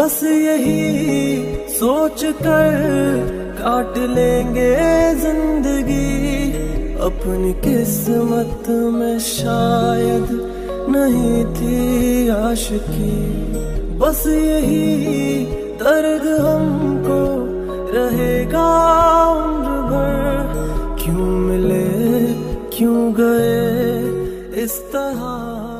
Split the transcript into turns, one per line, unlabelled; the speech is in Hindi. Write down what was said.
बस यही सोच कर काट लेंगे ज़िंदगी। अपनी किस्मत में शायद नहीं थी आशिकी। बस यही दर्द हमको रहेगा उम्र भर। क्यों मिले, क्यों गए इस तरह?